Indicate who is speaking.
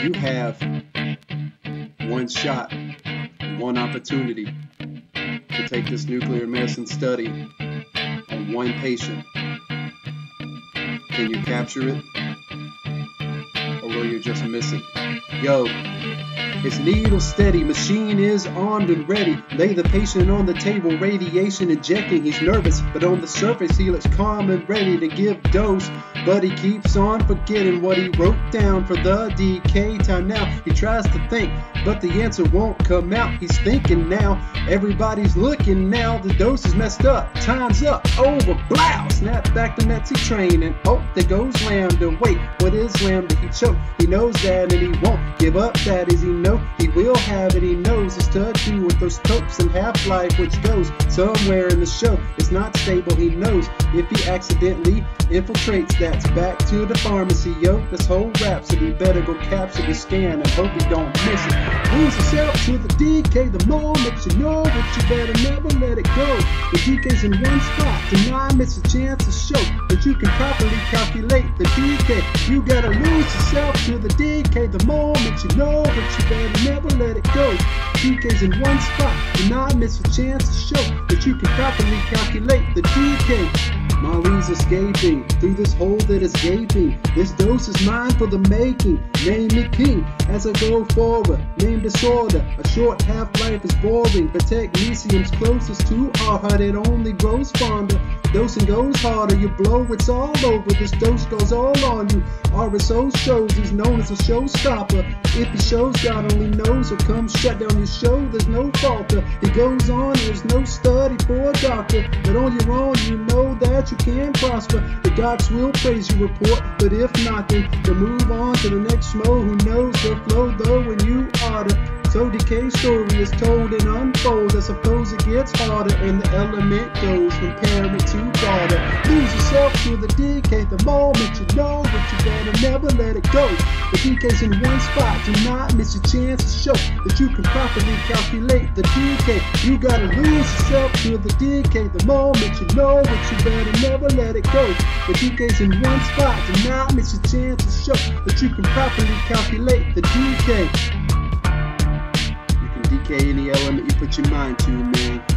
Speaker 1: You have one shot, one opportunity to take this nuclear medicine study on one patient. Can you capture it? Or will you just miss it? Yo, his needle steady, machine is armed and ready. Lay the patient on the table, radiation injecting. He's nervous, but on the surface he looks calm and ready to give dose. But he keeps on forgetting what he wrote down for the decay time now. He tries to think, but the answer won't come out. He's thinking now, everybody's looking now. The dose is messed up, time's up, over, blow. Snap back to METC train and oh, there goes Lambda. Wait, what is Lambda? He choked, he knows that and he won't give up that. Is he know he will have it? He knows it's to do with those topes and half life, which goes somewhere in the show. It's not stable, he knows if he accidentally infiltrates that's back to the pharmacy yo this whole rhapsody better go capture the scan and hope you don't miss it lose yourself to the decay the moment you know it you better never let it go the decay's in one spot do not miss a chance to show that you can properly calculate the decay you gotta lose yourself to the decay the moment you know it you better never let it go. decay's in one spot do not miss a chance to show that you can properly calculate the decay Moly's escaping through this hole that is gaping. This dose is mine for the making. Name me king as I go forward. Name disorder. A short half life is boring, but technetium's closest to our heart. It only grows fonder. Dosing goes harder. You blow, it's all over. This dose goes all on you. RSO shows he's known as a showstopper. If he shows, God only knows he'll come shut down your show. There's no falter. He goes on, there's no study for a doctor. But on your own, you know that you can prosper. The docs will praise your report, but if not, then to move on to the next schmo who knows the flow though when you order. So decay story is told and unfolds. I suppose it gets harder, and the element goes from parent to daughter. Lose yourself to the decay the moment you know that you better never let it go. The decay's in one spot, do not miss a chance to show that you can properly calculate the decay. You gotta lose yourself to the decay the moment you know that you better never let it go. The decay's in one spot, do not miss a chance to show that you can properly calculate the decay. Decay any element you put your mind to, man.